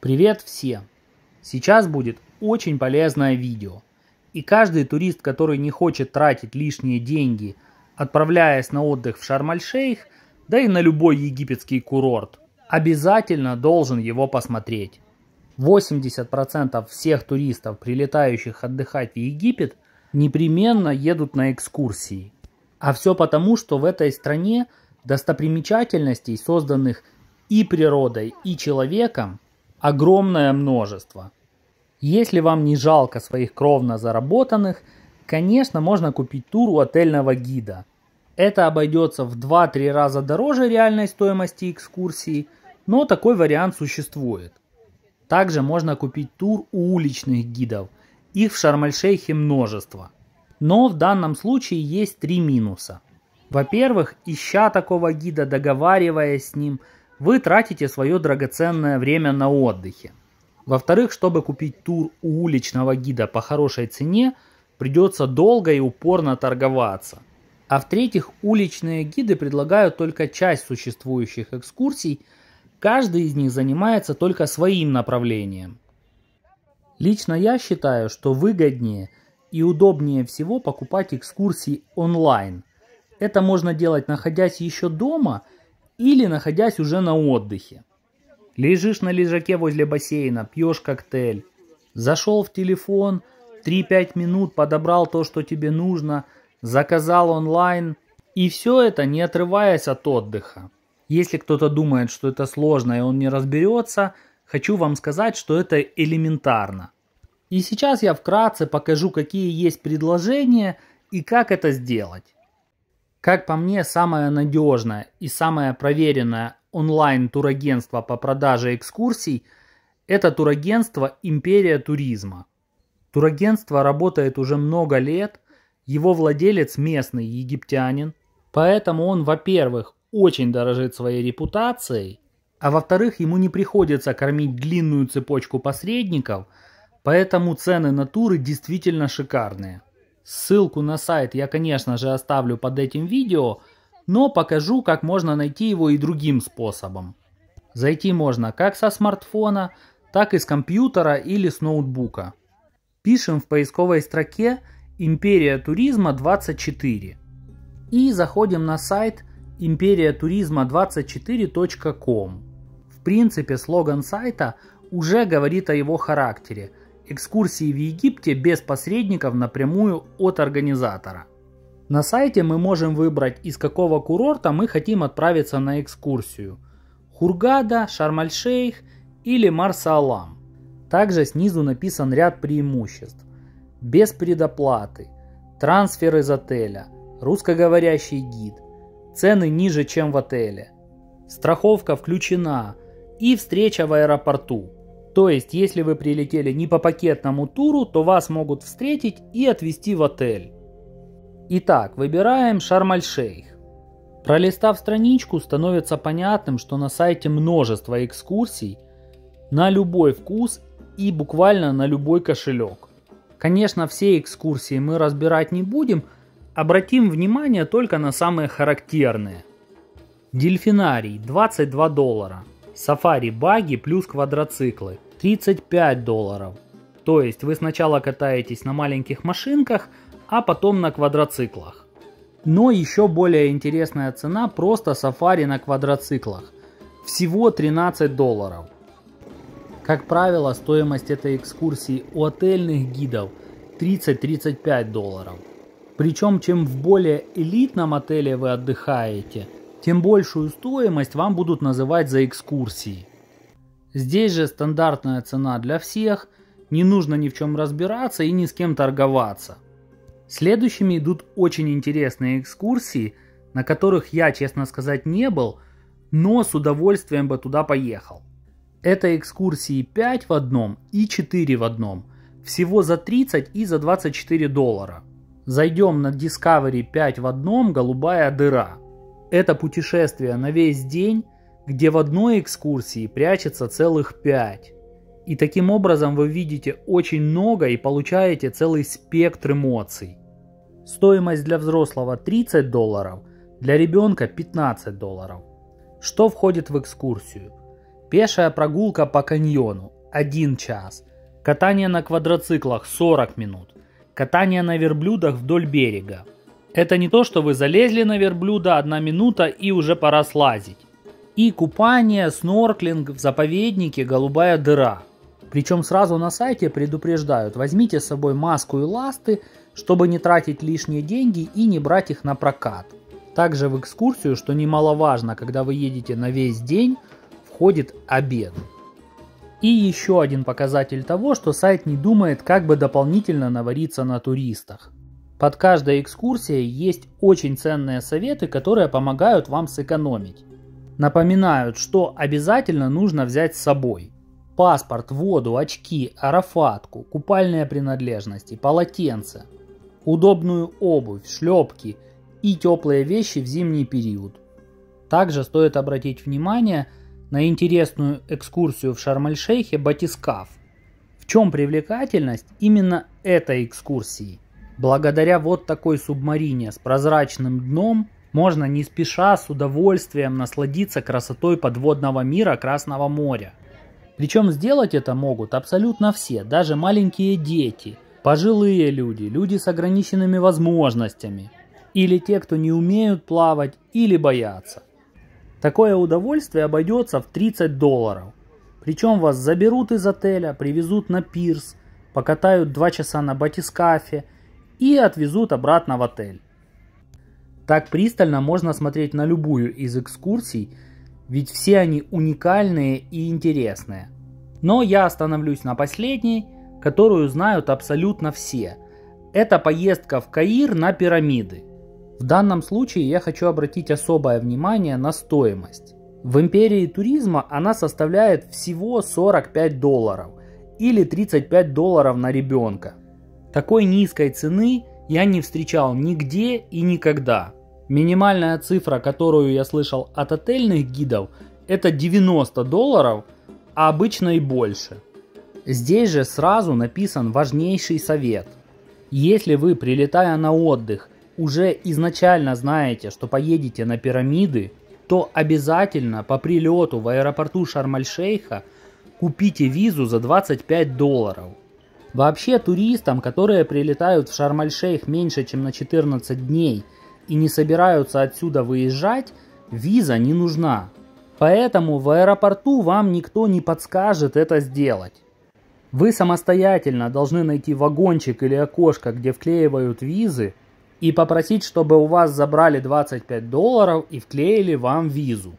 Привет всем! Сейчас будет очень полезное видео. И каждый турист, который не хочет тратить лишние деньги, отправляясь на отдых в Шарм-аль-Шейх, да и на любой египетский курорт, обязательно должен его посмотреть. 80% всех туристов, прилетающих отдыхать в Египет, непременно едут на экскурсии. А все потому, что в этой стране достопримечательностей, созданных и природой, и человеком, огромное множество. Если вам не жалко своих кровно заработанных, конечно, можно купить тур у отельного гида. Это обойдется в 2-3 раза дороже реальной стоимости экскурсии, но такой вариант существует. Также можно купить тур у уличных гидов. Их в Шарм-эль-Шейхе множество. Но в данном случае есть три минуса. Во-первых, ища такого гида, договариваясь с ним – вы тратите свое драгоценное время на отдыхе. Во-вторых, чтобы купить тур у уличного гида по хорошей цене, придется долго и упорно торговаться. А в-третьих, уличные гиды предлагают только часть существующих экскурсий, каждый из них занимается только своим направлением. Лично я считаю, что выгоднее и удобнее всего покупать экскурсии онлайн. Это можно делать находясь еще дома – или находясь уже на отдыхе. Лежишь на лежаке возле бассейна, пьешь коктейль. Зашел в телефон, 3-5 минут подобрал то, что тебе нужно, заказал онлайн. И все это не отрываясь от отдыха. Если кто-то думает, что это сложно и он не разберется, хочу вам сказать, что это элементарно. И сейчас я вкратце покажу, какие есть предложения и как это сделать. Как по мне, самое надежное и самое проверенное онлайн-турагентство по продаже экскурсий – это турагентство «Империя туризма». Турагентство работает уже много лет, его владелец местный египтянин, поэтому он, во-первых, очень дорожит своей репутацией, а во-вторых, ему не приходится кормить длинную цепочку посредников, поэтому цены на туры действительно шикарные. Ссылку на сайт я, конечно же, оставлю под этим видео, но покажу, как можно найти его и другим способом. Зайти можно как со смартфона, так и с компьютера или с ноутбука. Пишем в поисковой строке «Империя туризма 24» и заходим на сайт imperiaturisma24.com. В принципе, слоган сайта уже говорит о его характере – экскурсии в Египте без посредников напрямую от организатора. На сайте мы можем выбрать, из какого курорта мы хотим отправиться на экскурсию. Хургада, Шарм-аль-Шейх или Марса-Алам. Также снизу написан ряд преимуществ. Без предоплаты, трансфер из отеля, русскоговорящий гид, цены ниже, чем в отеле, страховка включена и встреча в аэропорту – то есть, если вы прилетели не по пакетному туру, то вас могут встретить и отвезти в отель. Итак, выбираем Шарм-аль-Шейх. Пролистав страничку, становится понятным, что на сайте множество экскурсий на любой вкус и буквально на любой кошелек. Конечно, все экскурсии мы разбирать не будем, обратим внимание только на самые характерные. Дельфинарий 22 доллара, сафари-баги плюс квадроциклы 35 долларов. То есть вы сначала катаетесь на маленьких машинках, а потом на квадроциклах. Но еще более интересная цена просто сафари на квадроциклах. Всего 13 долларов. Как правило, стоимость этой экскурсии у отельных гидов 30-35 долларов. Причем, чем в более элитном отеле вы отдыхаете, тем большую стоимость вам будут называть за экскурсии. Здесь же стандартная цена для всех, не нужно ни в чем разбираться и ни с кем торговаться. Следующими идут очень интересные экскурсии, на которых я, честно сказать, не был, но с удовольствием бы туда поехал. Это экскурсии 5 в одном и 4 в одном, всего за 30 и за 24 доллара. Зайдем на Discovery 5 в одном «Голубая дыра». Это путешествие на весь день где в одной экскурсии прячется целых пять. И таким образом вы видите очень много и получаете целый спектр эмоций. Стоимость для взрослого 30 долларов, для ребенка 15 долларов. Что входит в экскурсию? Пешая прогулка по каньону – 1 час. Катание на квадроциклах – 40 минут. Катание на верблюдах вдоль берега. Это не то, что вы залезли на верблюда, одна минута и уже пора слазить. И купание, снорклинг в заповеднике «Голубая дыра». Причем сразу на сайте предупреждают, возьмите с собой маску и ласты, чтобы не тратить лишние деньги и не брать их на прокат. Также в экскурсию, что немаловажно, когда вы едете на весь день, входит обед. И еще один показатель того, что сайт не думает, как бы дополнительно навариться на туристах. Под каждой экскурсией есть очень ценные советы, которые помогают вам сэкономить. Напоминают, что обязательно нужно взять с собой. Паспорт, воду, очки, арафатку, купальные принадлежности, полотенце, удобную обувь, шлепки и теплые вещи в зимний период. Также стоит обратить внимание на интересную экскурсию в Шарм-эль-Шейхе Батискаф. В чем привлекательность именно этой экскурсии? Благодаря вот такой субмарине с прозрачным дном можно не спеша с удовольствием насладиться красотой подводного мира Красного моря. Причем сделать это могут абсолютно все, даже маленькие дети, пожилые люди, люди с ограниченными возможностями, или те, кто не умеют плавать или боятся. Такое удовольствие обойдется в 30 долларов. Причем вас заберут из отеля, привезут на пирс, покатают 2 часа на батискафе и отвезут обратно в отель. Так пристально можно смотреть на любую из экскурсий, ведь все они уникальные и интересные. Но я остановлюсь на последней, которую знают абсолютно все. Это поездка в Каир на пирамиды. В данном случае я хочу обратить особое внимание на стоимость. В империи туризма она составляет всего 45 долларов или 35 долларов на ребенка. Такой низкой цены я не встречал нигде и никогда. Минимальная цифра, которую я слышал от отельных гидов, это 90 долларов, а обычно и больше. Здесь же сразу написан важнейший совет. Если вы, прилетая на отдых, уже изначально знаете, что поедете на пирамиды, то обязательно по прилету в аэропорту Шарм-эль-Шейха купите визу за 25 долларов. Вообще туристам, которые прилетают в Шарм-эль-Шейх меньше, чем на 14 дней и не собираются отсюда выезжать, виза не нужна. Поэтому в аэропорту вам никто не подскажет это сделать. Вы самостоятельно должны найти вагончик или окошко, где вклеивают визы, и попросить, чтобы у вас забрали 25 долларов и вклеили вам визу.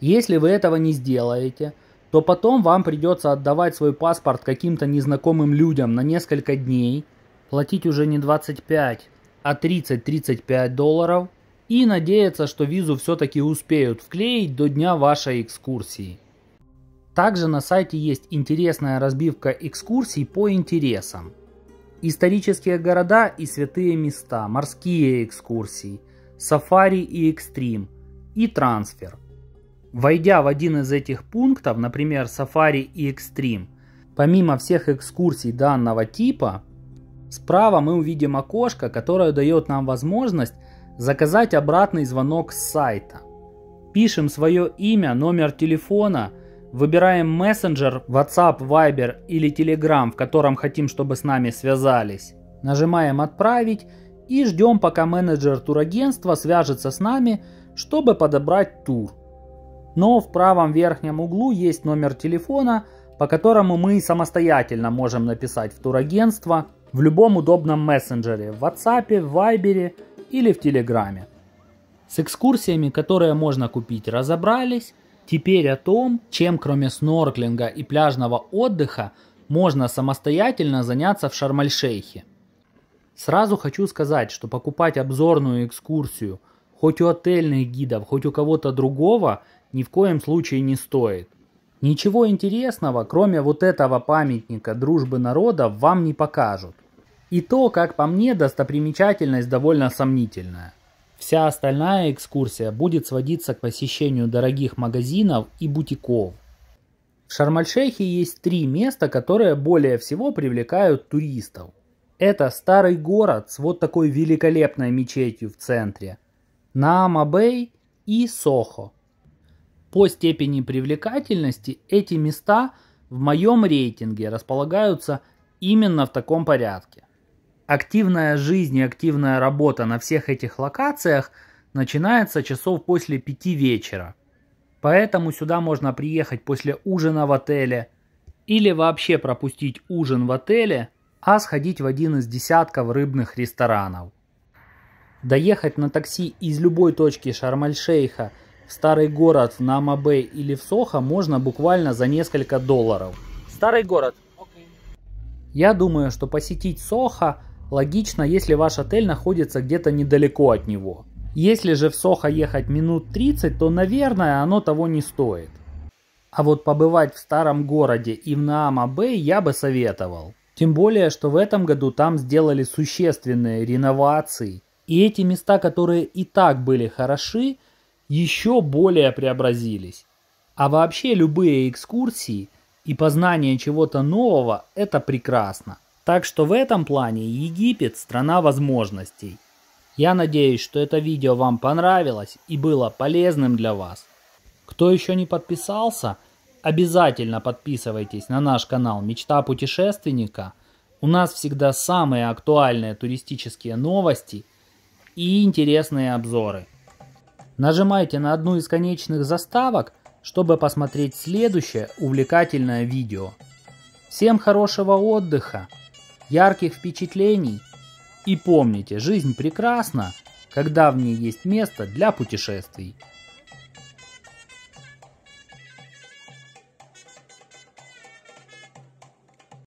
Если вы этого не сделаете, то потом вам придется отдавать свой паспорт каким-то незнакомым людям на несколько дней, платить уже не 25, а 30-35 долларов и надеяться, что визу все-таки успеют вклеить до дня вашей экскурсии. Также на сайте есть интересная разбивка экскурсий по интересам – Исторические города и святые места, морские экскурсии, сафари и экстрим и трансфер. Войдя в один из этих пунктов, например, сафари и экстрим, помимо всех экскурсий данного типа, справа мы увидим окошко, которое дает нам возможность заказать обратный звонок с сайта. Пишем свое имя, номер телефона – Выбираем мессенджер, WhatsApp, Viber или Telegram, в котором хотим, чтобы с нами связались. Нажимаем «Отправить» и ждем, пока менеджер турагентства свяжется с нами, чтобы подобрать тур. Но в правом верхнем углу есть номер телефона, по которому мы самостоятельно можем написать в турагентство в любом удобном мессенджере, в WhatsApp, в Viber или в Телеграме. С экскурсиями, которые можно купить, разобрались. Теперь о том, чем кроме снорклинга и пляжного отдыха можно самостоятельно заняться в Шарм-эль-Шейхе. Сразу хочу сказать, что покупать обзорную экскурсию хоть у отельных гидов, хоть у кого-то другого ни в коем случае не стоит. Ничего интересного, кроме вот этого памятника дружбы народов, вам не покажут. И то, как по мне, достопримечательность довольно сомнительная. Вся остальная экскурсия будет сводиться к посещению дорогих магазинов и бутиков. В Шарм-эль-Шейхе есть три места, которые более всего привлекают туристов. Это старый город с вот такой великолепной мечетью в центре, Наама-Бэй и Сохо. По степени привлекательности эти места в моем рейтинге располагаются именно в таком порядке. Активная жизнь и активная работа на всех этих локациях начинается часов после пяти вечера. Поэтому сюда можно приехать после ужина в отеле или вообще пропустить ужин в отеле, а сходить в один из десятков рыбных ресторанов. Доехать на такси из любой точки Шарм-эль-Шейха в старый город в Намабей или в Сохо можно буквально за несколько долларов. Старый город. Я думаю, что посетить Сохо логично, если ваш отель находится где-то недалеко от него. Если же в Сохо ехать минут 30, то, наверное, оно того не стоит. А вот побывать в старом городе и в Наама-Бэй я бы советовал. Тем более, что в этом году там сделали существенные реновации и эти места, которые и так были хороши, еще более преобразились. А вообще любые экскурсии и познание чего-то нового – это прекрасно. Так что в этом плане Египет – страна возможностей. Я надеюсь, что это видео вам понравилось и было полезным для вас. Кто еще не подписался, обязательно подписывайтесь на наш канал «Мечта путешественника». У нас всегда самые актуальные туристические новости – и интересные обзоры. Нажимайте на одну из конечных заставок, чтобы посмотреть следующее увлекательное видео. Всем хорошего отдыха, ярких впечатлений и помните, жизнь прекрасна, когда в ней есть место для путешествий.